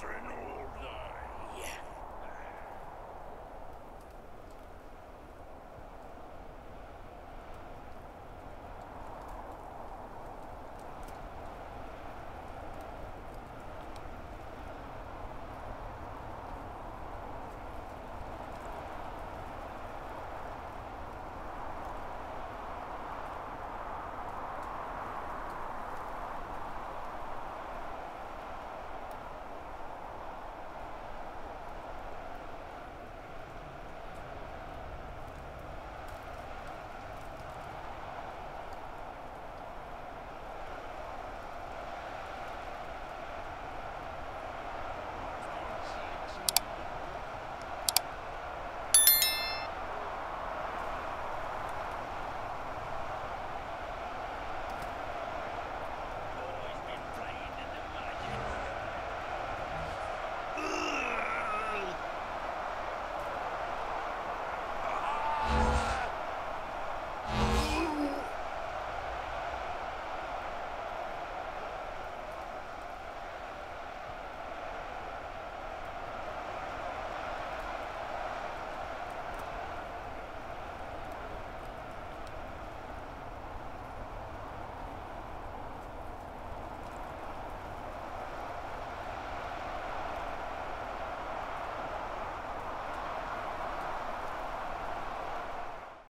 through.